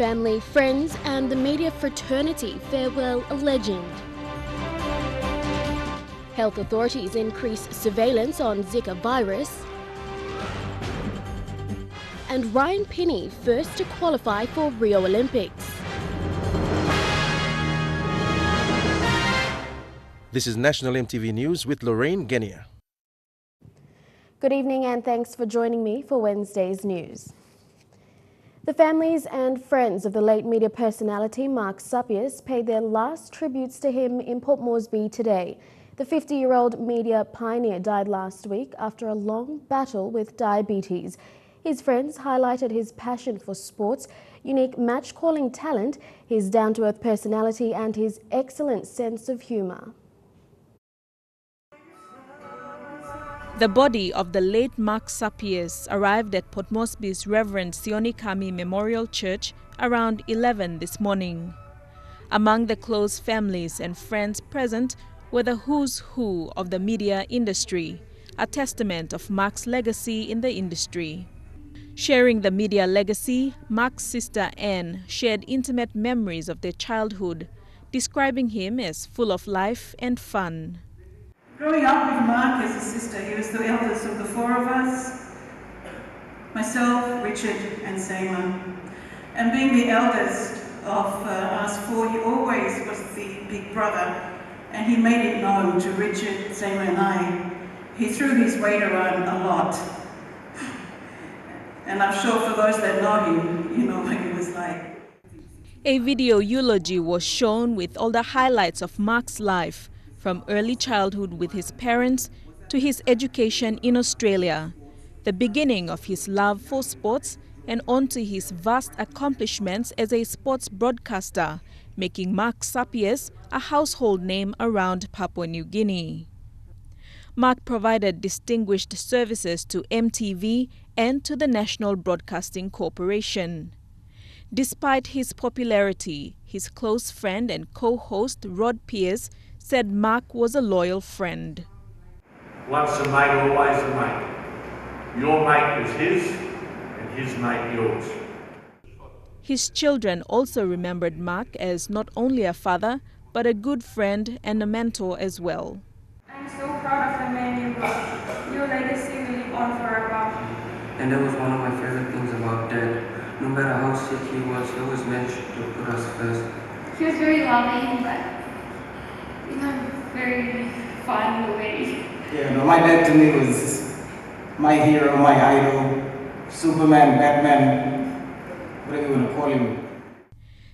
Family, friends, and the media fraternity farewell a legend. Health authorities increase surveillance on Zika virus. And Ryan Pini first to qualify for Rio Olympics. This is National MTV News with Lorraine Genia. Good evening and thanks for joining me for Wednesday's news. The families and friends of the late media personality Mark Sapius paid their last tributes to him in Port Moresby today. The 50-year-old media pioneer died last week after a long battle with diabetes. His friends highlighted his passion for sports, unique match-calling talent, his down-to-earth personality and his excellent sense of humour. The body of the late Mark Sapies arrived at Port Moresby's Reverend Sioni Kami Memorial Church around 11 this morning. Among the close families and friends present were the who's who of the media industry, a testament of Mark's legacy in the industry. Sharing the media legacy, Mark's sister Anne shared intimate memories of their childhood, describing him as full of life and fun. Growing up with Mark as a sister, he was the eldest of the four of us, myself, Richard and Seema. And being the eldest of uh, us four, he always was the big brother and he made it known to Richard, Seema and I. He threw his weight around a lot. And I'm sure for those that know him, you know what he was like. A video eulogy was shown with all the highlights of Mark's life, from early childhood with his parents to his education in Australia, the beginning of his love for sports, and on to his vast accomplishments as a sports broadcaster, making Mark Sapies a household name around Papua New Guinea. Mark provided distinguished services to MTV and to the National Broadcasting Corporation. Despite his popularity, his close friend and co-host Rod Pierce said Mark was a loyal friend. Once a mate, always a mate. Your mate was his, and his mate yours. His children also remembered Mark as not only a father, but a good friend and a mentor as well. I'm so proud of the man you were. Your legacy will live on forever. And that was one of my favorite things about Dad. No matter how sick he was, he always managed to put us first. He was very loving, but you know, very fun in a way. Yeah, no, my dad to me was my hero, my idol, Superman, Batman, whatever you want to call him.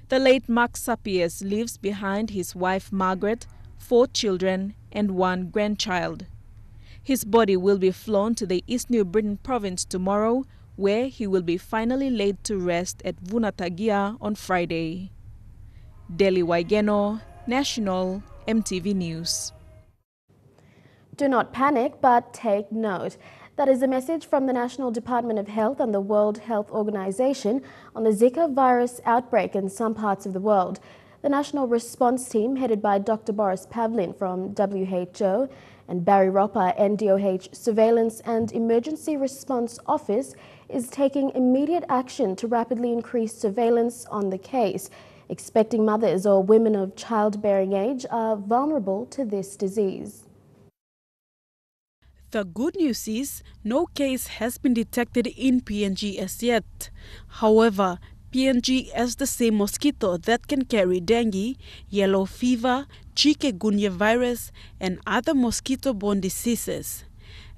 The late Mark Sapies leaves behind his wife Margaret, four children, and one grandchild. His body will be flown to the East New Britain province tomorrow, where he will be finally laid to rest at Vunatagia on Friday. Delhi Waigeno, National MTV News. Do not panic, but take note. That is a message from the National Department of Health and the World Health Organization on the Zika virus outbreak in some parts of the world. The National Response Team, headed by Dr. Boris Pavlin from WHO and Barry Roper, NDOH Surveillance and Emergency Response Office, is taking immediate action to rapidly increase surveillance on the case. Expecting mothers or women of childbearing age are vulnerable to this disease. The good news is no case has been detected in PNG as yet. However, PNG has the same mosquito that can carry dengue, yellow fever, chikungunya virus, and other mosquito-borne diseases.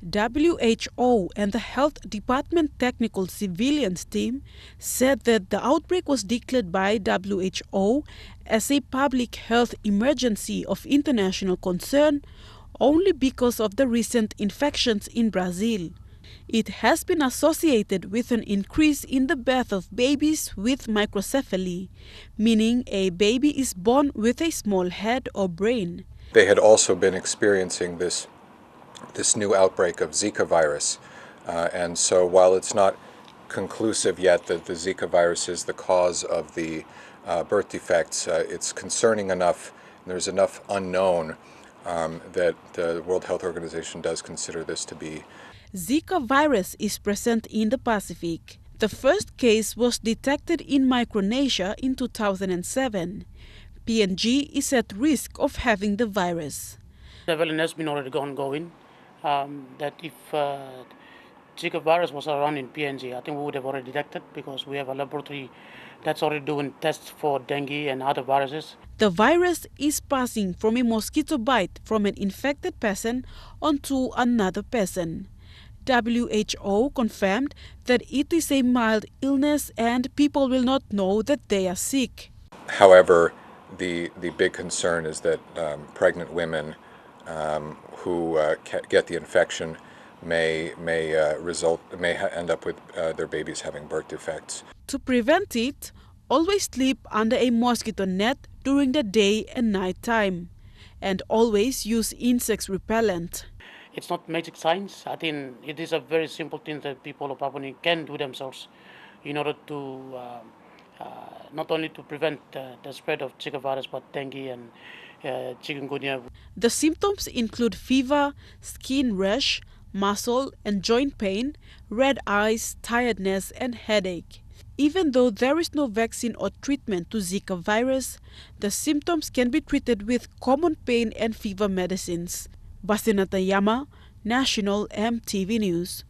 WHO and the Health Department Technical Civilians team said that the outbreak was declared by WHO as a public health emergency of international concern only because of the recent infections in Brazil. It has been associated with an increase in the birth of babies with microcephaly, meaning a baby is born with a small head or brain. They had also been experiencing this, this new outbreak of Zika virus. Uh, and so while it's not conclusive yet that the Zika virus is the cause of the uh, birth defects, uh, it's concerning enough, there's enough unknown um, that the World Health Organization does consider this to be. Zika virus is present in the Pacific. The first case was detected in Micronesia in 2007. PNG is at risk of having the virus. Development has been already ongoing. Um, that if uh, Zika virus was around in PNG, I think we would have already detected because we have a laboratory that's already doing tests for dengue and other viruses. The virus is passing from a mosquito bite from an infected person onto another person. WHO confirmed that it is a mild illness and people will not know that they are sick. However, the, the big concern is that um, pregnant women um, who uh, get the infection may may uh, result may end up with uh, their babies having birth defects. To prevent it, always sleep under a mosquito net during the day and night time, and always use insect repellent. It's not magic science. I think it is a very simple thing that people of Papua New Guinea can do themselves in order to uh, uh, not only to prevent uh, the spread of Zika virus but dengue and Uh, chikungunya. The symptoms include fever, skin rash, muscle and joint pain, red eyes, tiredness, and headache. Even though there is no vaccine or treatment to Zika virus, the symptoms can be treated with common pain and fever medicines. Basinata Yama, National MTV News.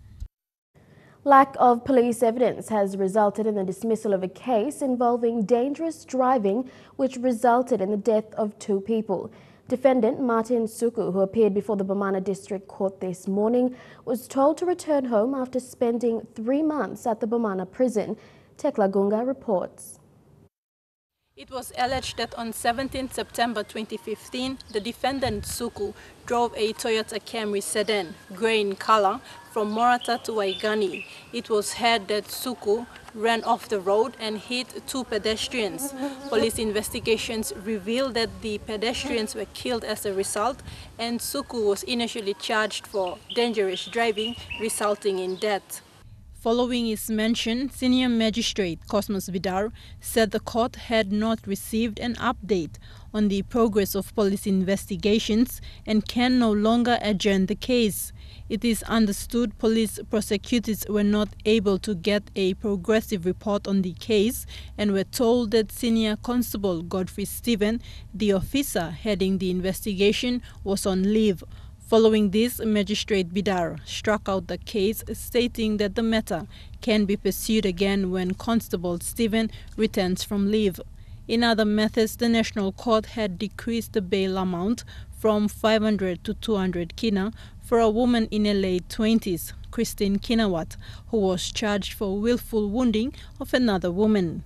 Lack of police evidence has resulted in the dismissal of a case involving dangerous driving, which resulted in the death of two people. Defendant Martin Suku, who appeared before the Bomana District Court this morning, was told to return home after spending three months at the Bomana prison. Tekla Gunga reports. It was alleged that on 17 September 2015, the defendant Suku drove a Toyota Camry sedan, grey in color, from Morata to Waigani. It was heard that Suku ran off the road and hit two pedestrians. Police investigations revealed that the pedestrians were killed as a result and Suku was initially charged for dangerous driving resulting in death. Following his mention, Senior Magistrate Cosmas Bidar said the court had not received an update on the progress of police investigations and can no longer adjourn the case. It is understood police prosecutors were not able to get a progressive report on the case and were told that Senior Constable Godfrey Stephen, the officer heading the investigation, was on leave. Following this, Magistrate Bidar struck out the case, stating that the matter can be pursued again when Constable Stephen returns from leave. In other methods, the National Court had decreased the bail amount from 500 to 200 kina for a woman in her late 20s, Christine Kinawat, who was charged for willful wounding of another woman.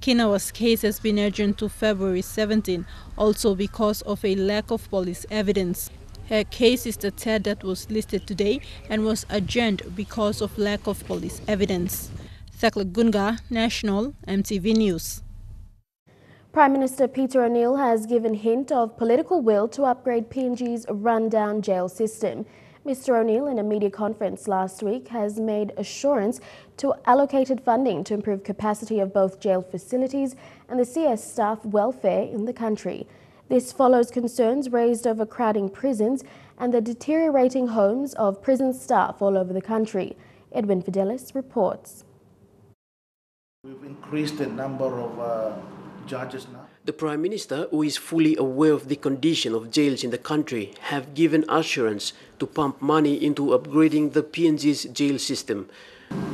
Kinawat's case has been adjourned to February 17, also because of a lack of police evidence. Her case is the third that was listed today and was adjourned because of lack of police evidence. Thakla Gunga, National, MTV News. Prime Minister Peter O'Neill has given hint of political will to upgrade PNG's rundown jail system. Mr O'Neill, in a media conference last week, has made assurance to allocated funding to improve capacity of both jail facilities and the CS staff welfare in the country. This follows concerns raised over crowding prisons and the deteriorating homes of prison staff all over the country. Edwin Fidelis reports. We've increased the number of uh, judges now. The Prime Minister, who is fully aware of the condition of jails in the country, have given assurance to pump money into upgrading the PNG's jail system.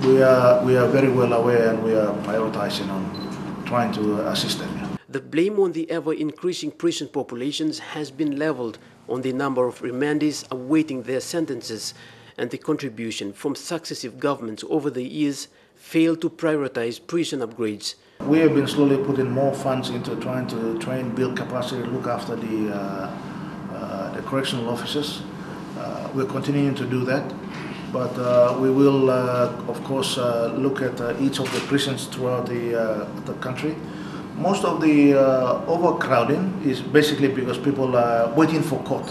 We are, we are very well aware and we are prioritizing on trying to assist them. The blame on the ever-increasing prison populations has been leveled on the number of remandees awaiting their sentences and the contribution from successive governments over the years failed to prioritize prison upgrades. We have been slowly putting more funds into trying to train, build capacity, look after the, uh, uh, the correctional officers. Uh, we're continuing to do that, but uh, we will, uh, of course, uh, look at each of the prisons throughout the, the country most of the uh, overcrowding is basically because people are waiting for court.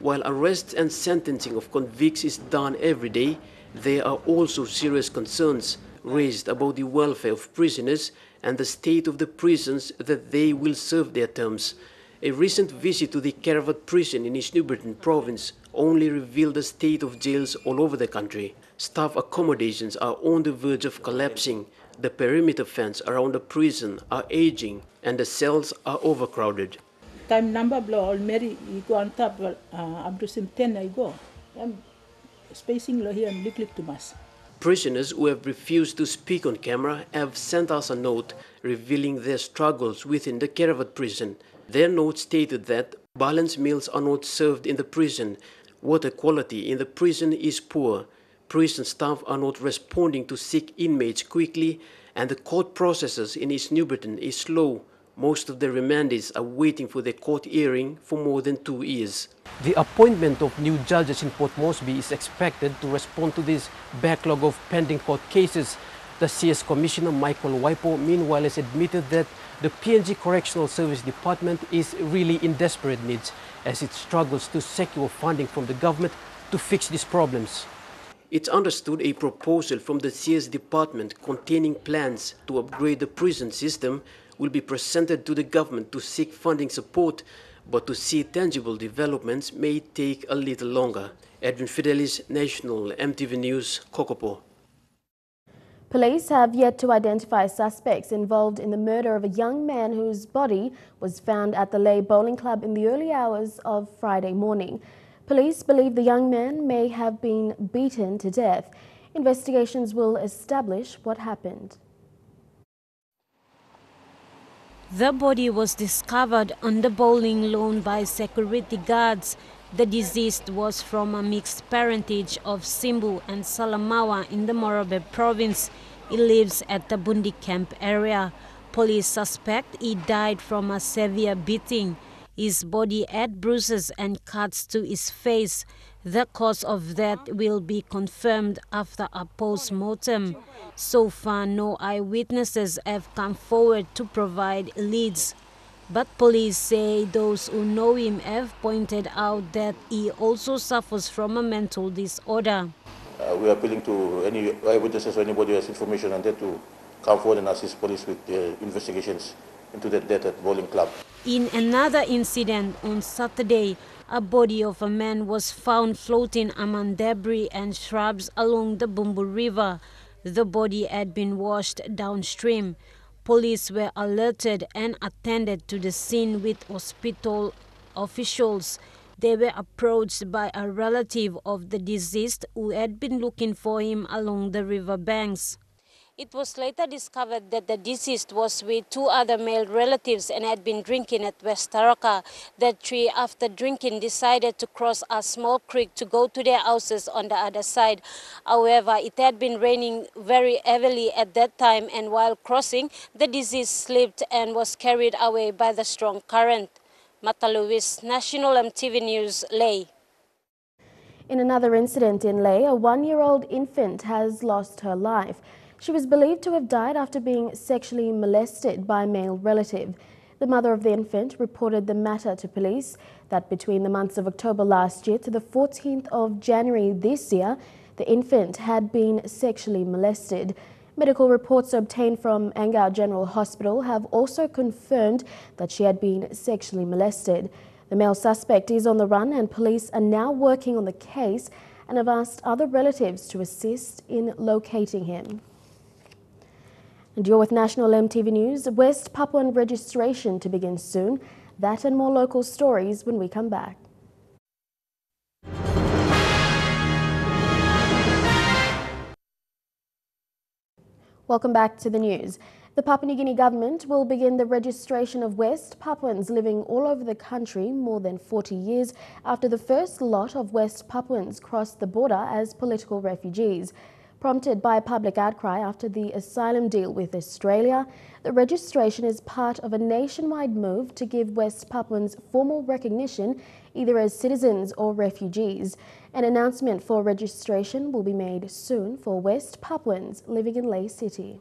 While arrest and sentencing of convicts is done every day, there are also serious concerns raised about the welfare of prisoners and the state of the prisons that they will serve their terms. A recent visit to the Kerevat prison in East New Britain province only revealed the state of jails all over the country. Staff accommodations are on the verge of collapsing. The perimeter fence around the prison are aging and the cells are overcrowded. Time number blow already you go on top uh, up to sim 10 I go. I'm spacing lo here and lick to mass. Prisoners who have refused to speak on camera have sent us a note revealing their struggles within the Kerevat prison. Their note stated that balanced meals are not served in the prison, water quality in the prison is poor, prison staff are not responding to sick inmates quickly, and the court processes in East New Britain is slow. Most of the remandees are waiting for their court hearing for more than two years. The appointment of new judges in Port Moresby is expected to respond to this backlog of pending court cases. The CS Commissioner Michael Waipo meanwhile has admitted that the PNG Correctional Service Department is really in desperate need as it struggles to secure funding from the government to fix these problems. It's understood a proposal from the CS department containing plans to upgrade the prison system will be presented to the government to seek funding support, but to see tangible developments may take a little longer. Edwin Fidelis, National MTV News, Kokopo. Police have yet to identify suspects involved in the murder of a young man whose body was found at the Lae Bowling Club in the early hours of Friday morning. Police believe the young man may have been beaten to death. Investigations will establish what happened. The body was discovered on the bowling lawn by security guards. The deceased was from a mixed parentage of Simbu and Salamaua in the Morobe province. He lives at the Bundi camp area. Police suspect he died from a severe beating. His body had bruises and cuts to his face. The cause of death will be confirmed after a post-mortem. So far, no eyewitnesses have come forward to provide leads. But police say those who know him have pointed out that he also suffers from a mental disorder. Uh, we are appealing to any eyewitnesses or anybody who has information on that to come forward and assist police with the investigations into the at bowling club. In another incident on Saturday, a body of a man was found floating among debris and shrubs along the Bumbu River. The body had been washed downstream. Police were alerted and attended to the scene with hospital officials. They were approached by a relative of the deceased who had been looking for him along the river banks. It was later discovered that the deceased was with two other male relatives and had been drinking at West Taraka. The three, after drinking, decided to cross a small creek to go to their houses on the other side. However, it had been raining very heavily at that time and while crossing, the deceased slipped and was carried away by the strong current. Mata Lewis, National EMTV News, Lae. In another incident in Lae, a one-year-old infant has lost her life. She was believed to have died after being sexually molested by a male relative. The mother of the infant reported the matter to police that between the months of October last year to the 14th of January this year, the infant had been sexually molested. Medical reports obtained from Angau General Hospital have also confirmed that she had been sexually molested. The male suspect is on the run and police are now working on the case and have asked other relatives to assist in locating him. And you're with National EMTV News. West Papuan registration to begin soon. That and more local stories when we come back. Welcome back to the news. The Papua New Guinea government will begin the registration of West Papuans living all over the country more than 40 years after the first lot of West Papuans crossed the border as political refugees. Prompted by a public outcry after the asylum deal with Australia, the registration is part of a nationwide move to give West Papuans formal recognition either as citizens or refugees. An announcement for registration will be made soon for West Papuans living in Lae City.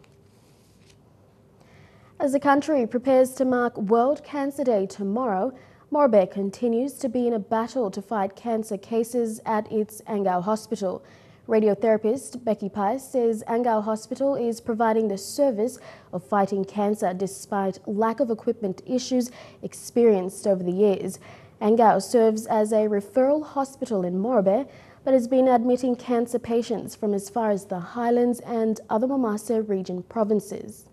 As the country prepares to mark World Cancer Day tomorrow, Morobe continues to be in a battle to fight cancer cases at its Angau Hospital. Radiotherapist Becky Pice says Angau Hospital is providing the service of fighting cancer despite lack of equipment issues experienced over the years. Angau serves as a referral hospital in Morobe. but has been admitting cancer patients from as far as the Highlands and other Momase region provinces.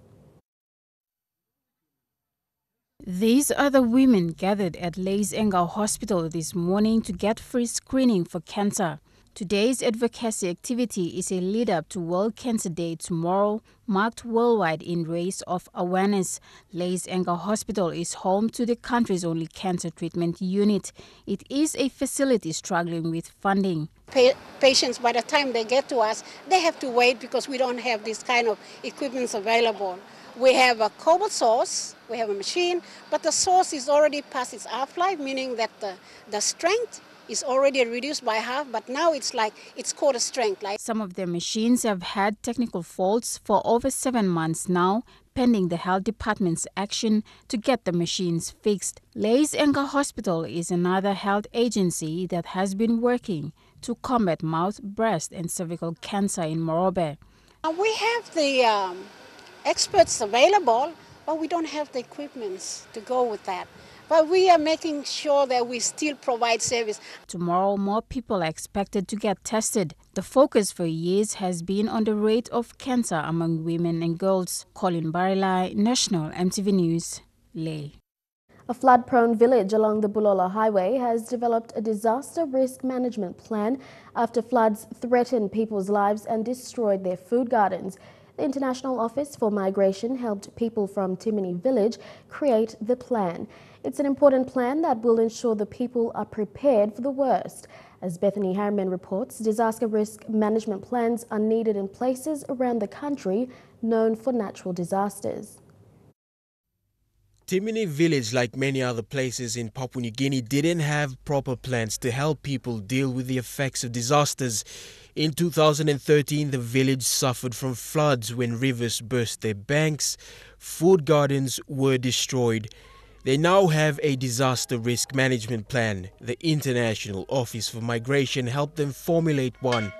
These are the women gathered at Lae's Angau Hospital this morning to get free screening for cancer. Today's advocacy activity is a lead up to World Cancer Day tomorrow, marked worldwide in raise of awareness. Lae's Angau Hospital is home to the country's only cancer treatment unit. It is a facility struggling with funding. Pa patients, by the time they get to us, they have to wait because we don't have this kind of equipment available. We have a cobalt source, we have a machine, but the source is already past its half-life, meaning that the, the strength is already reduced by half, but now it's like it's quarter strength. Like some of their machines have had technical faults for over seven months now, pending the health department's action to get the machines fixed. Lae's Angau Hospital is another health agency that has been working to combat mouth, breast, and cervical cancer in Morobe. We have the um, experts available, but we don't have the equipment to go with that. But we are making sure that we still provide service. Tomorrow, more people are expected to get tested. The focus for years has been on the rate of cancer among women and girls. Colin Barilai, National EMTV News, Lae. A flood-prone village along the Bulolo Highway has developed a disaster risk management plan after floods threatened people's lives and destroyed their food gardens. The International Office for Migration helped people from Timini village create the plan. It's an important plan that will ensure the people are prepared for the worst. As Bethany Harriman reports, disaster risk management plans are needed in places around the country known for natural disasters. Timini village, like many other places in Papua New Guinea, didn't have proper plans to help people deal with the effects of disasters. In 2013, the village suffered from floods when rivers burst their banks, food gardens were destroyed. They now have a disaster risk management plan. The International Office for Migration helped them formulate one.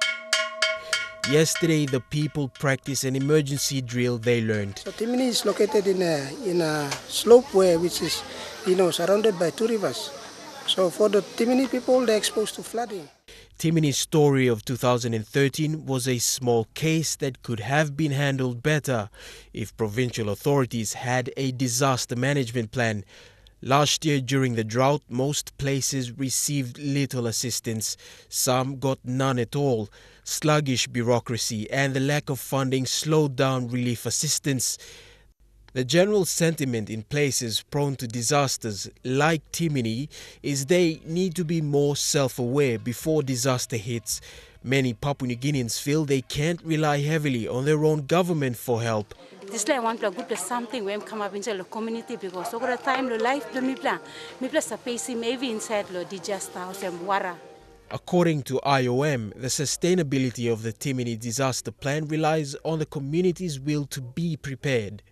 Yesterday, the people practiced an emergency drill they learned. So Timini is located in a, in a slope where which is, you know, surrounded by two rivers. So for the Timini people, they're exposed to flooding. Timini's story of 2013 was a small case that could have been handled better if provincial authorities had a disaster management plan. Last year during the drought, most places received little assistance. Some got none at all. Sluggish bureaucracy and the lack of funding slowed down relief assistance. The general sentiment in places prone to disasters like Timini is they need to be more self-aware before disaster hits. Many Papua New Guineans feel they can't rely heavily on their own government for help. This like one good place something when come up inside the community because over the time the life the me plan me place a maybe inside the disaster house and water. According to IOM, the sustainability of the Timini disaster plan relies on the community's will to be prepared.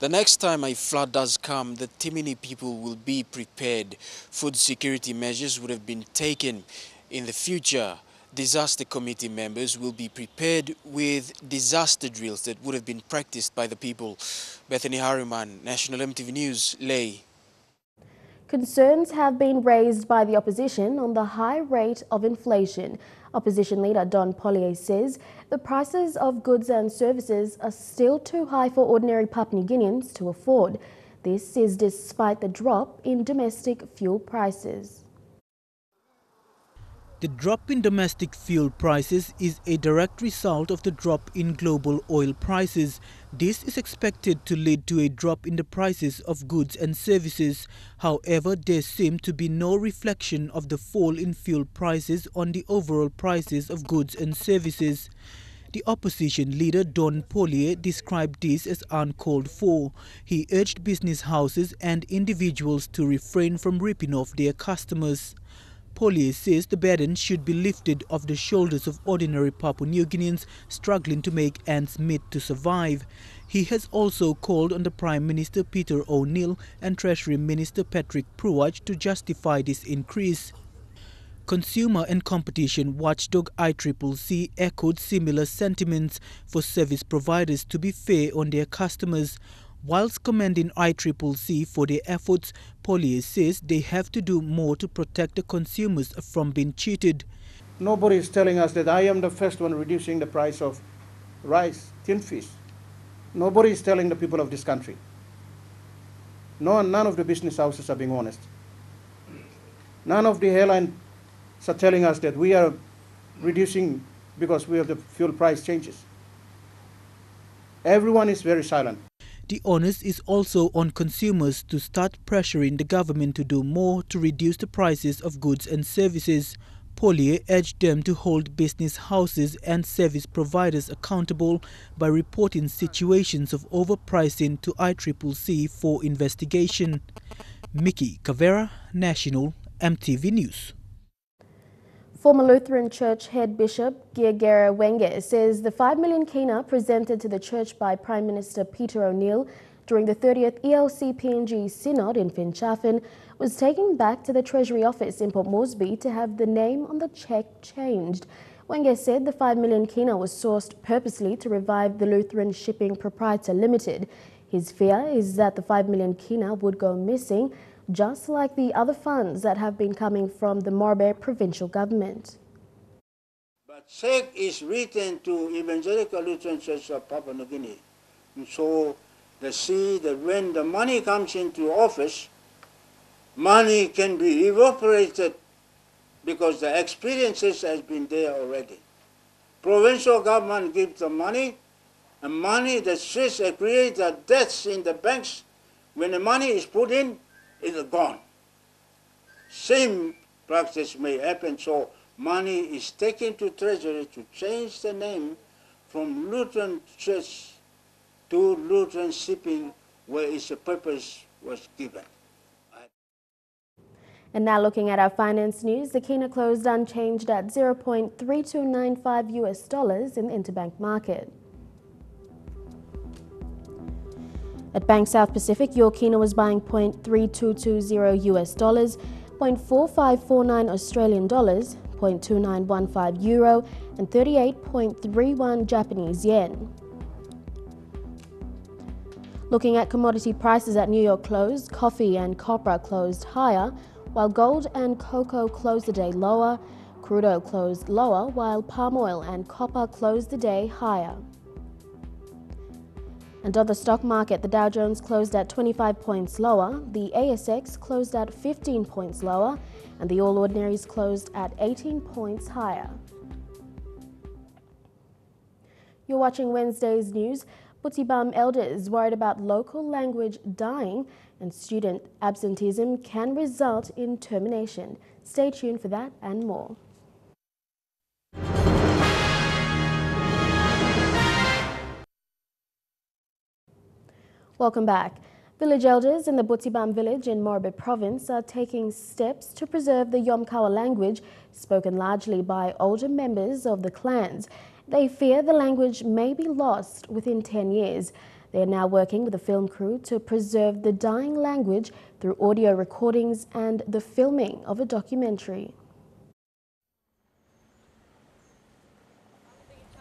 The next time a flood does come, the Timini people will be prepared. Food security measures would have been taken. In the future, disaster committee members will be prepared with disaster drills that would have been practiced by the people. Bethany Harriman, National EMTV News, Lae. Concerns have been raised by the opposition on the high rate of inflation. Opposition leader Don Polye says the prices of goods and services are still too high for ordinary Papua New Guineans to afford. This is despite the drop in domestic fuel prices. The drop in domestic fuel prices is a direct result of the drop in global oil prices. This is expected to lead to a drop in the prices of goods and services. However, there seems to be no reflection of the fall in fuel prices on the overall prices of goods and services. The opposition leader Don Polye described this as uncalled for. He urged business houses and individuals to refrain from ripping off their customers. Polye says the burden should be lifted off the shoulders of ordinary Papua New Guineans struggling to make ends meet to survive. He has also called on the Prime Minister Peter O'Neill and Treasury Minister Patrick Pruaitch to justify this increase. Consumer and competition watchdog ICCC echoed similar sentiments for service providers to be fair on their customers. Whilst commending ICCC for their efforts, Polye says they have to do more to protect the consumers from being cheated. Nobody is telling us that I am the first one reducing the price of rice, tin fish. Nobody is telling the people of this country. No, none of the business houses are being honest. None of the airlines are telling us that we are reducing because we have the fuel price changes. Everyone is very silent. The onus is also on consumers to start pressuring the government to do more to reduce the prices of goods and services. Polye urged them to hold business houses and service providers accountable by reporting situations of overpricing to ICCC for investigation. Mickey Cavera, National, MTV News. Former Lutheran Church head Bishop Giegere Wenge says the 5 million kina presented to the church by Prime Minister Peter O'Neill during the 30th ELC PNG Synod in Finschhafen was taken back to the Treasury Office in Port Moresby to have the name on the cheque changed. Wenge said the 5 million kina was sourced purposely to revive the Lutheran Shipping Proprietor Limited. His fear is that the 5 million kina would go missing just like the other funds that have been coming from the Morobe provincial government. But check is written to Evangelical Lutheran Church of Papua New Guinea. And so they see that when the money comes into office, money can be evaporated because the experiences has been there already. Provincial government gives the money, and money that and creates debts in the banks. When the money is put in, is gone. Same practice may happen, so money is taken to treasury to change the name from Lutheran Church to Lutheran Shipping, where its purpose was given. And now looking at our finance news, the Kina closed unchanged at 0.3295 US dollars in the interbank market. At Bank South Pacific, your Kina was buying 0.3220 US dollars, 0.4549 Australian dollars, 0.2915 euro, and 38.31 Japanese yen. Looking at commodity prices at New York closed, coffee and copra closed higher, while gold and cocoa closed the day lower, crude oil closed lower, while palm oil and copper closed the day higher. And on the stock market, the Dow Jones closed at 25 points lower, the ASX closed at 15 points lower, and the All Ordinaries closed at 18 points higher. You're watching Wednesday's news. Butibam elders worried about local language dying and student absenteeism can result in termination. Stay tuned for that and more. Welcome back. Village elders in the Butibam village in Morobe province are taking steps to preserve the Yomkawa language spoken largely by older members of the clans. They fear the language may be lost within 10 years. They are now working with a film crew to preserve the dying language through audio recordings and the filming of a documentary.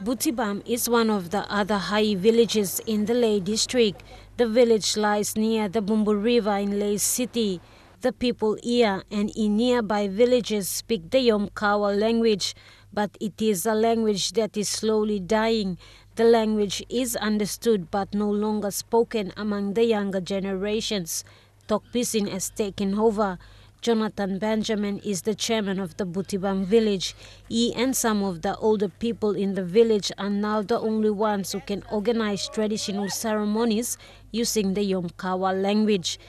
Butibam is one of the other Hai villages in the Lae district. The village lies near the Bumbu River in Lae City. The people here and in nearby villages speak the Yomkawa language, but it is a language that is slowly dying. The language is understood but no longer spoken among the younger generations. Tokpisin has taken over. Jonathan Benjamin is the chairman of the Butibam village. He and some of the older people in the village are now the only ones who can organize traditional ceremonies using the Yomkawa language.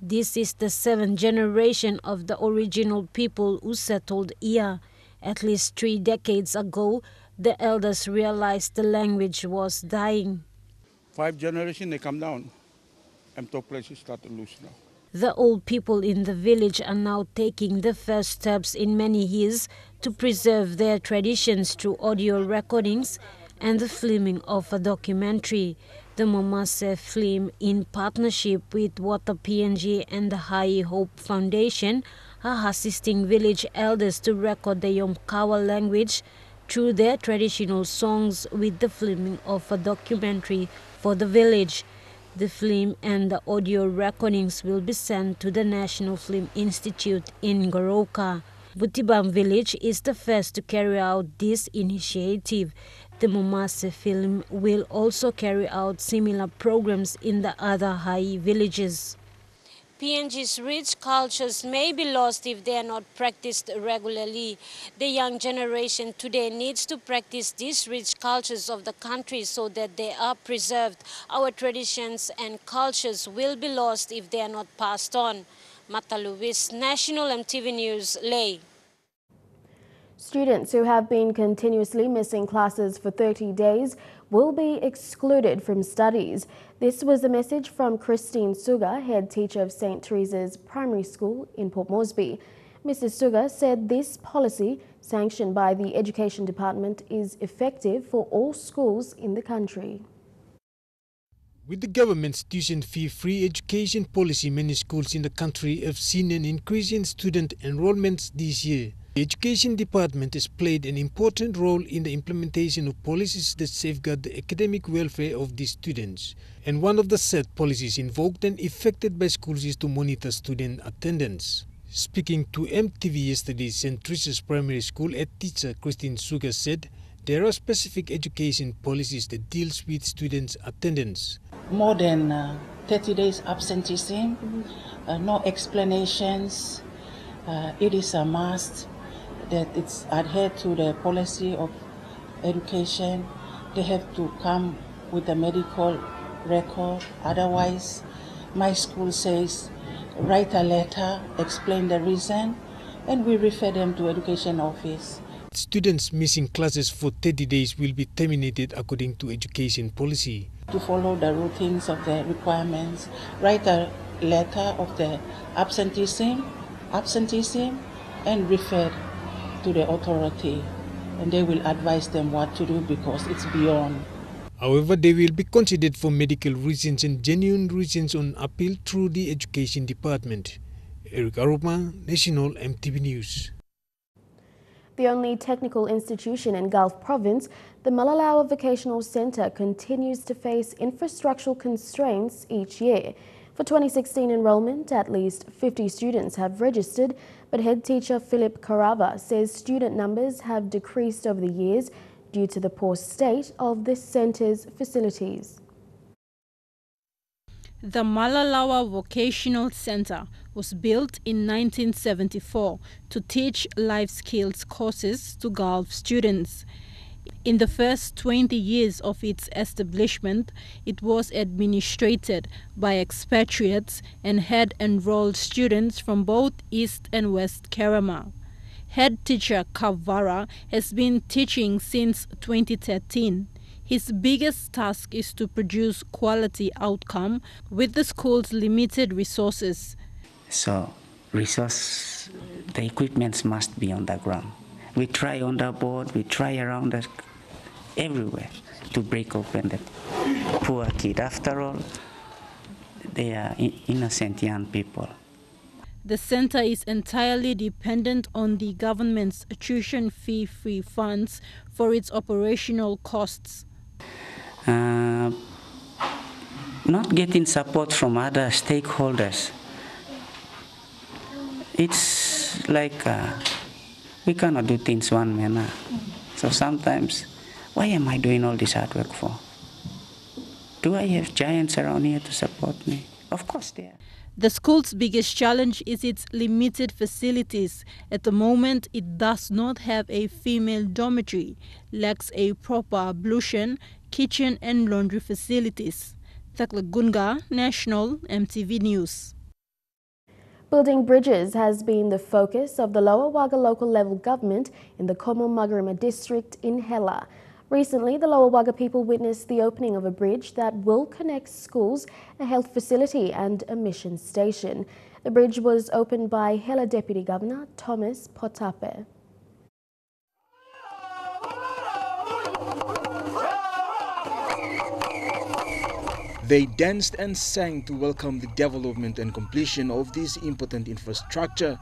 This is the seventh generation of the original people who settled here. At least three decades ago, the elders realized the language was dying. Five generations, they come down. And top places start to lose now. The old people in the village are now taking the first steps in many years to preserve their traditions through audio recordings and the filming of a documentary. The Momase film, in partnership with Water PNG and the High Hope Foundation, are assisting village elders to record the Yomkawa language through their traditional songs with the filming of a documentary for the village. The film and the audio recordings will be sent to the National Film Institute in Goroka. Butibam village is the first to carry out this initiative. The Momase film will also carry out similar programs in the other Hai villages. PNG's rich cultures may be lost if they are not practiced regularly. The young generation today needs to practice these rich cultures of the country so that they are preserved. Our traditions and cultures will be lost if they are not passed on. Mata Luis, National EMTV News, Lae. Students who have been continuously missing classes for 30 days will be excluded from studies. This was a message from Christine Suga, head teacher of St. Teresa's Primary School in Port Moresby. Mrs. Suga said this policy, sanctioned by the Education Department, is effective for all schools in the country. With the government's tuition fee free education policy, many schools in the country have seen an increase in student enrollments this year. The Education Department has played an important role in the implementation of policies that safeguard the academic welfare of these students. And one of the set policies invoked and effected by schools is to monitor student attendance. Speaking to MTV yesterday, St. Teresa's Primary School head teacher Christine Suga said there are specific education policies that deals with students' attendance. More than uh, 30 days absenteeism, uh, no explanations, uh, it is a must that it's adhered to the policy of education. They have to come with a medical record. Otherwise, my school says write a letter, explain the reason, and we refer them to education office. Students missing classes for 30 days will be terminated according to education policy. To follow the routines of the requirements, write a letter of the absenteeism, absenteeism, and refer to the authority and they will advise them what to do because it's beyond. However, they will be considered for medical reasons and genuine reasons on appeal through the Education Department. Eric Aruma, National EMTV News. The only technical institution in Gulf Province, the Malalaua Vocational Centre continues to face infrastructural constraints each year. For 2016 enrolment, at least 50 students have registered, but head teacher Philip Carava says student numbers have decreased over the years due to the poor state of the centre's facilities. The Malalaua Vocational Center was built in 1974 to teach life skills courses to Gulf students. In the first 20 years of its establishment, it was administered by expatriates and had enrolled students from both East and West Kerema. Head teacher Kavara has been teaching since 2013. His biggest task is to produce quality outcome with the school's limited resources. So, resource, the equipments must be on the ground. We try on the board, we try around the, everywhere to break open the poor kid. After all, they are innocent young people. The center is entirely dependent on the government's tuition fee free funds for its operational costs. Uh, not getting support from other stakeholders. It's like uh, we cannot do things one manner. So sometimes, why am I doing all this hard work for? Do I have giants around here to support me? Of course they are. The school's biggest challenge is its limited facilities. At the moment, it does not have a female dormitory, lacks a proper ablution, kitchen and laundry facilities. Thakla Gunga, National MTV News. Building bridges has been the focus of the Lower Wagga local level government in the Komo Magarima district in Hela. Recently, the Lower Wagga people witnessed the opening of a bridge that will connect schools, a health facility and a mission station. The bridge was opened by Hela Deputy Governor Thomas Potape. They danced and sang to welcome the development and completion of this important infrastructure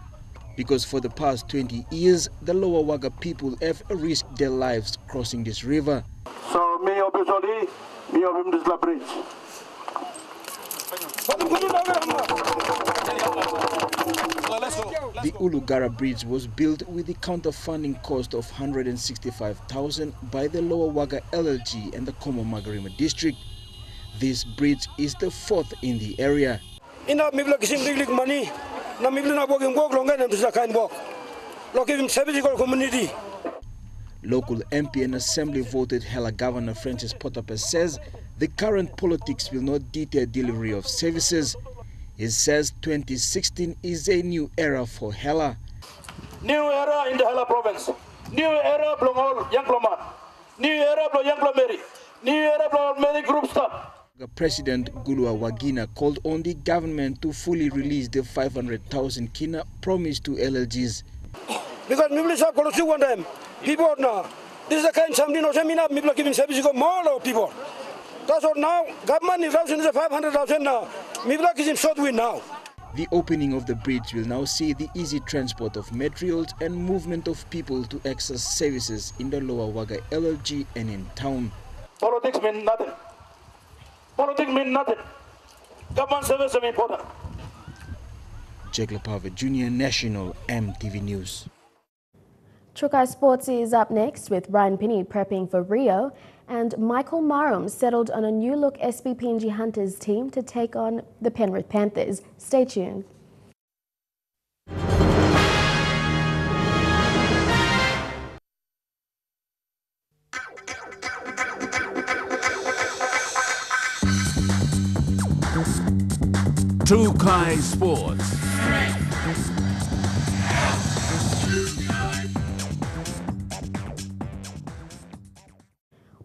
because for the past 20 years, the Lower Wagga people have risked their lives crossing this river. So, me obviously, me of this bridge. The Ulugara Bridge was built with the counter-funding cost of 165,000 by the Lower Waga LLG and the Komo Magarima district. This bridge is the fourth in the area. Ina mibla kisim liglig money. Na mibla na bogim gog longa na tusa kain bog. Lokim service community. Local MP and Assembly voted Hela Governor Francis Potapes says the current politics will not deter delivery of services. He says 2016 is a new era for Hela. New era in the Hela province. New era blongol young Ploma. New era blo young Plomeri. New era blo many group stuff. President Gulua Wagina called on the government to fully release the 500,000 kina promised to LLGs. Because people say kolosi one time. People now. This is the kind something no seminar people are giving service to more people. That's what now government is raising the 500,000 now. People are giving short win now. The opening of the bridge will now see the easy transport of materials and movement of people to access services in the Lower Waga LLG and in town. Politics mean nothing. Politics mean nothing. Government service is important. Jake Lapava Jr., National MTV News. Trukai Sports is up next with Ryan Pini prepping for Rio and Michael Marum settled on a new look SP PNG Hunters team to take on the Penrith Panthers. Stay tuned. Trukai Sports.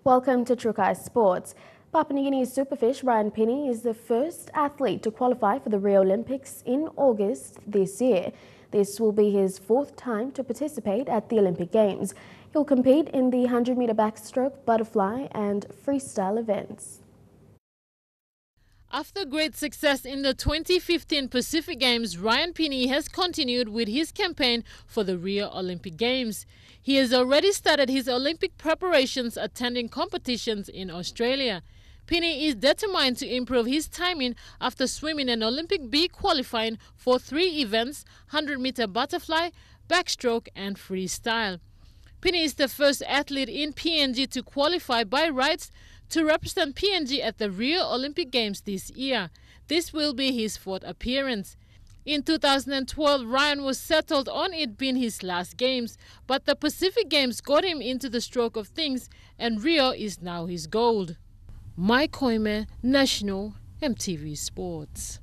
Welcome to Trukai Sports. Papua New Guinea's superfish Ryan Pini is the first athlete to qualify for the Rio Olympics in August this year. This will be his fourth time to participate at the Olympic Games. He'll compete in the 100 metre backstroke, butterfly and freestyle events. After great success in the 2015 Pacific Games, Ryan Pini has continued with his campaign for the Rio Olympic Games. He has already started his Olympic preparations attending competitions in Australia. Pini is determined to improve his timing after swimming an Olympic B qualifying for three events 100 meter butterfly, backstroke, and freestyle. Pini is the first athlete in PNG to qualify by rights to represent PNG at the Rio Olympic Games this year. This will be his fourth appearance. In 2012, Ryan was settled on it being his last games, but the Pacific Games got him into the stroke of things, and Rio is now his gold. Mike Koime, National MTV Sports.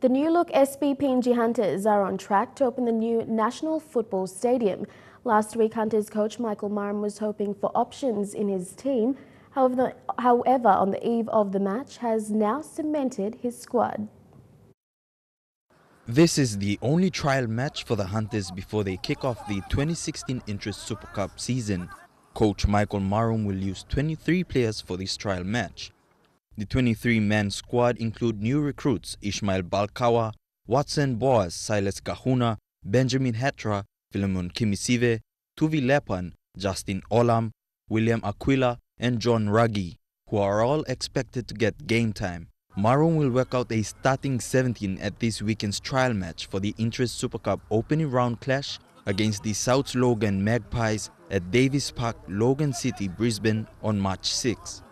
The new look SP PNG Hunters are on track to open the new National Football Stadium. Last week, Hunters coach Michael Marum was hoping for options in his team However, however, on the eve of the match, has now cemented his squad. This is the only trial match for the Hunters before they kick off the 2016 Intrust Super Cup season. Coach Michael Marum will use 23 players for this trial match. The 23-man squad include new recruits Ishmael Balkawa, Watson Boas, Silas Kahuna, Benjamin Hetra, Philemon Kimisive, Tuvi Lepan, Justin Olam, William Aquila, and John Ruggie, who are all expected to get game time. Marum will work out a starting 17 at this weekend's trial match for the Intrust Super Cup opening round clash against the South Logan Magpies at Davis Park, Logan City, Brisbane on March 6.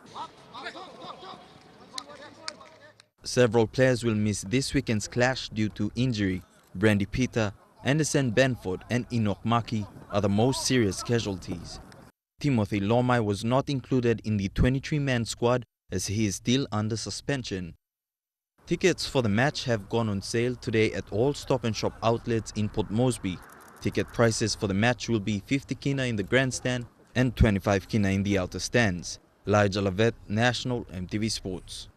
Several players will miss this weekend's clash due to injury. Brandy Peter, Anderson Benford and Enoch Maki are the most serious casualties. Timothy Lomai was not included in the 23-man squad as he is still under suspension. Tickets for the match have gone on sale today at all Stop and Shop outlets in Port Moresby. Ticket prices for the match will be 50 kina in the grandstand and 25 kina in the outer stands. Elijah Lavette, National MTV Sports.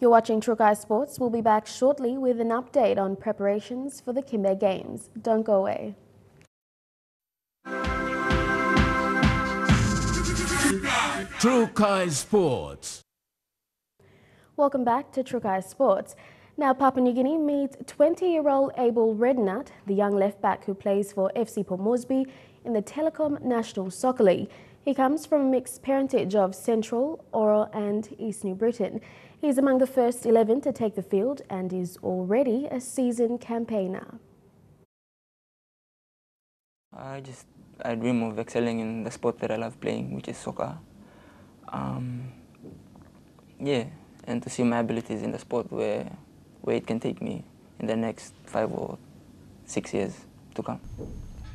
You're watching Trukai Sports. We'll be back shortly with an update on preparations for the Kimbe Games. Don't go away. Trukai Sports. Welcome back to Trukai Sports. Now, Papua New Guinea meets 20-year-old Abel Rednut, the young left-back who plays for FC Port Moresby in the Telecom National Soccer League. He comes from a mixed parentage of Central, Oro and East New Britain. He's among the first 11 to take the field and is already a seasoned campaigner. I just I dream of excelling in the sport that I love playing, which is soccer. Um, yeah, and to see my abilities in the sport where where it can take me in the next five or six years to come.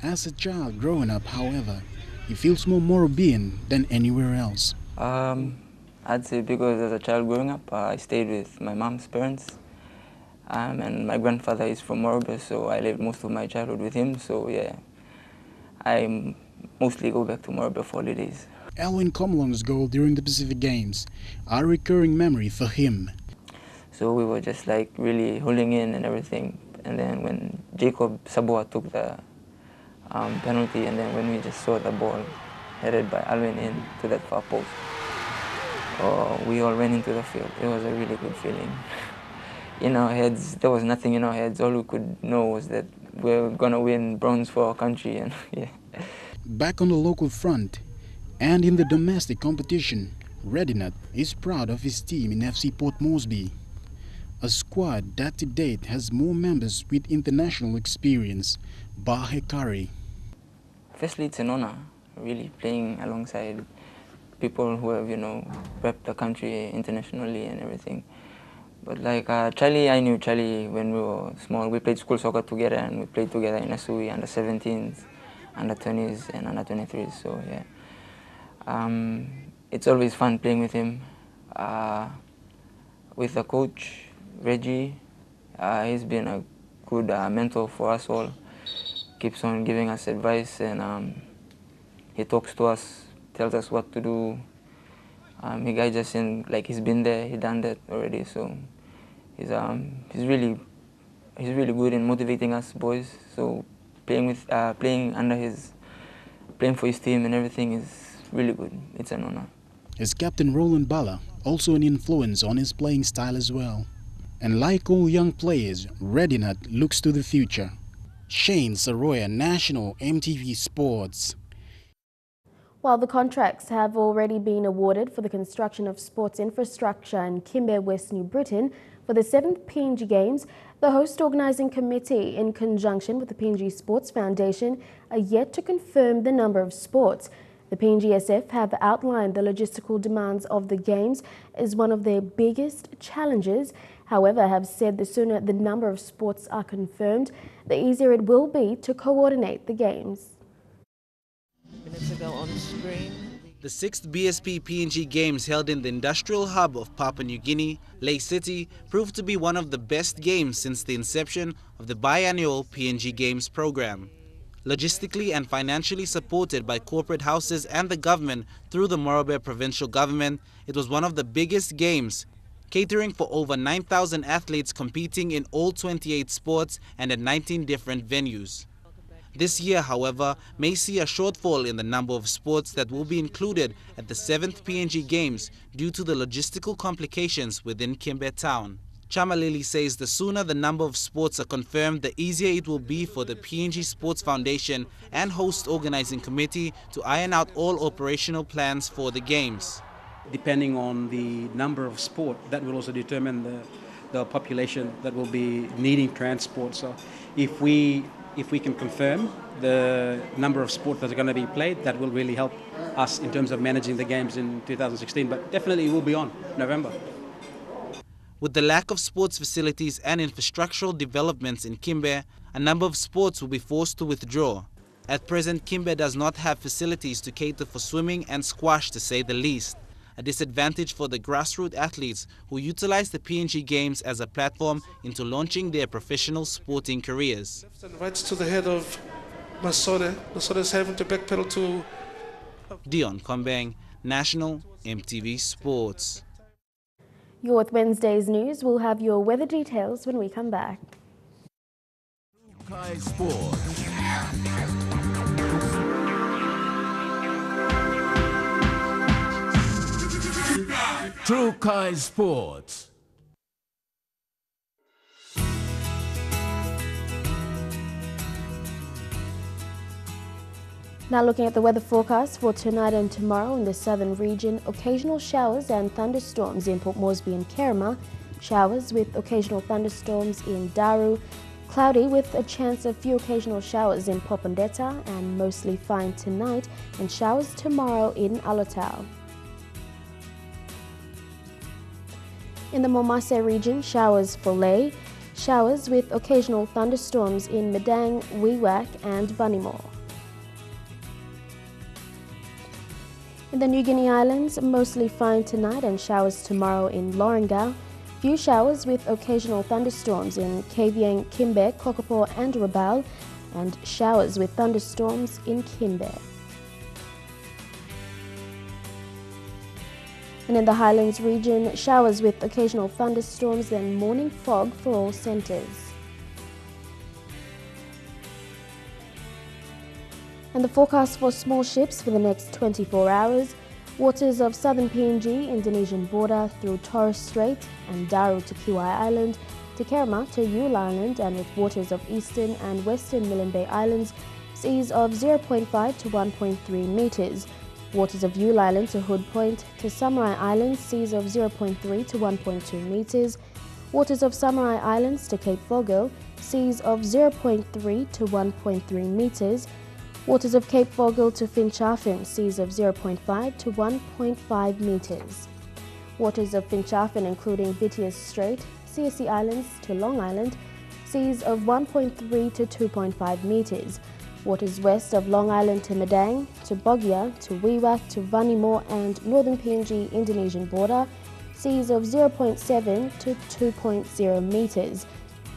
As a child growing up, however, he feels more Morobean than anywhere else. Um, I'd say because as a child growing up, uh, I stayed with my mom's parents. Um, and my grandfather is from Morobe, so I lived most of my childhood with him. So yeah, I mostly go back to Morobe for holidays. Alwin Komolong's goal during the Pacific Games, a recurring memory for him. So we were just like really holding in and everything. And then when Jacob Saboa took the um, penalty, and then when we just saw the ball headed by Alwin in to that far post, oh, we all ran into the field. It was a really good feeling. in our heads, there was nothing in our heads. All we could know was that we we're gonna win bronze for our country, and yeah. Back on the local front, and in the domestic competition, Redinut is proud of his team in FC Port Moresby, a squad that to date has more members with international experience. Bahekari. Firstly, it's an honor, really playing alongside people who have, you know, repped the country internationally and everything. But like uh, Charlie, I knew Charlie when we were small. We played school soccer together and we played together in Asui under 17s, under 20s, and under 23s. So yeah, um, it's always fun playing with him. Uh, with the coach Reggie, uh, he's been a good uh, mentor for us all. Keeps on giving us advice and um, he talks to us, tells us what to do. Um, he guides us in like he's been there, he done that already. So he's um he's really he's really good in motivating us boys. So playing with uh, playing under his playing for his team and everything is really good. It's an honor. As captain Roland Bala, also an influence on his playing style as well. And like all young players, Redinut looks to the future. Shane Saroya, National MTV Sports. While the contracts have already been awarded for the construction of sports infrastructure in Kimbe, West New Britain for the 7th PNG Games, the host organising committee, in conjunction with the PNG Sports Foundation, are yet to confirm the number of sports. The PNGSF have outlined the logistical demands of the Games as one of their biggest challenges however, have said the sooner the number of sports are confirmed, the easier it will be to coordinate the games. Minutes ago on screen. The sixth BSP PNG Games held in the industrial hub of Papua New Guinea, Lae City, proved to be one of the best games since the inception of the biannual PNG Games program. Logistically and financially supported by corporate houses and the government through the Morobe provincial government, it was one of the biggest games catering for over 9,000 athletes competing in all 28 sports and at 19 different venues. This year, however, may see a shortfall in the number of sports that will be included at the 7th PNG Games due to the logistical complications within Kimbe town. Chamalili says the sooner the number of sports are confirmed, the easier it will be for the PNG Sports Foundation and host organizing committee to iron out all operational plans for the Games depending on the number of sport, that will also determine the, the population that will be needing transport. So if we if we can confirm the number of sports that are going to be played, that will really help us in terms of managing the games in 2016. But definitely it will be on November. With the lack of sports facilities and infrastructural developments in Kimbe, a number of sports will be forced to withdraw. At present, Kimbe does not have facilities to cater for swimming and squash to say the least a disadvantage for the grassroots athletes who utilize the PNG Games as a platform into launching their professional sporting careers. Right to the head of Masode. Masode is having to backpedal to... Dion Kombeng, National MTV Sports. You're with Wednesday's news. We'll have your weather details when we come back. Sports. Trukai Sports. Now looking at the weather forecast for tonight and tomorrow in the southern region, occasional showers and thunderstorms in Port Moresby and Kerema, showers with occasional thunderstorms in Daru, cloudy with a chance of few occasional showers in Popondetta and mostly fine tonight and showers tomorrow in Alotau. In the Momase region, showers for Lae, showers with occasional thunderstorms in Madang, Wewak and Vanimo. In the New Guinea Islands, mostly fine tonight and showers tomorrow in Lorengau. Few showers with occasional thunderstorms in Kavieng, Kimbe, Kokopo and Rabaul, and showers with thunderstorms in Kimbe. And in the Highlands region, showers with occasional thunderstorms and morning fog for all centres. and the forecast for small ships for the next 24 hours. Waters of southern PNG, Indonesian border through Torres Strait and Daru to Kiwai Island, to Kerema to Yule Island, and with waters of eastern and western Milne Bay Islands, seas of 0.5 to 1.3 meters. Waters of Yule Island to Hood Point to Samarai Islands, seas of 0.3 to 1.2 meters. Waters of Samarai Islands to Cape Vogel, seas of 0.3 to 1.3 meters. Waters of Cape Vogel to Finschhafen, seas of 0.5 to 1.5 meters. Waters of Finschhafen, including Vitiaz Strait, Siassi Islands to Long Island, seas of 1.3 to 2.5 meters. Waters west of Long Island to Madang, to Bogia, to Wewak, to Vanimo and northern PNG Indonesian border, seas of 0.7 to 2.0 meters.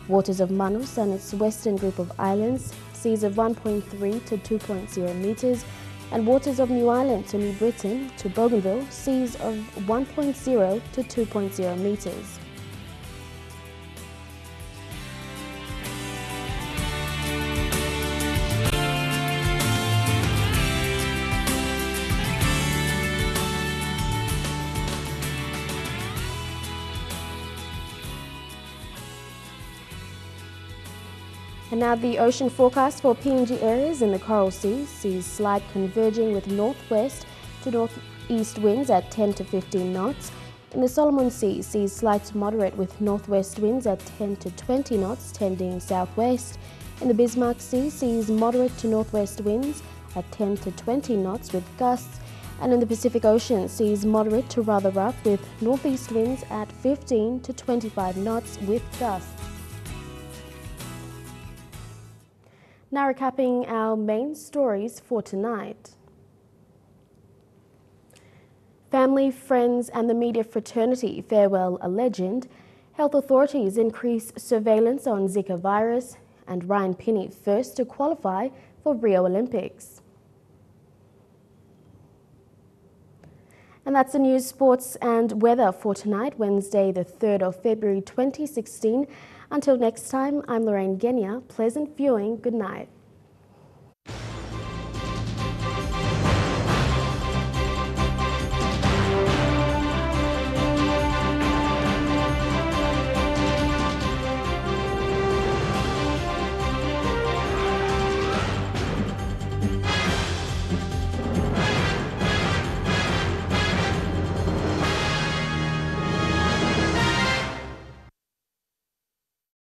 Waters of Manus and its western group of islands, seas of 1.3 to 2.0 meters, and waters of New Ireland to New Britain to Bougainville, seas of 1.0 to 2.0 meters. Now the ocean forecast for PNG areas in the Coral Sea sees slight converging with northwest to northeast winds at 10 to 15 knots. In the Solomon Sea sees slight to moderate with northwest winds at 10 to 20 knots tending southwest. In the Bismarck Sea sees moderate to northwest winds at 10 to 20 knots with gusts. And in the Pacific Ocean sees moderate to rather rough with northeast winds at 15 to 25 knots with gusts. Now recapping our main stories for tonight. Family, friends and the media fraternity farewell a legend. Health authorities increase surveillance on Zika virus and Ryan Pini first to qualify for Rio Olympics. And that's the news, sports and weather for tonight, Wednesday the 3rd of February 2016. Until next time, I'm Lorraine Genia. Pleasant viewing. Good night.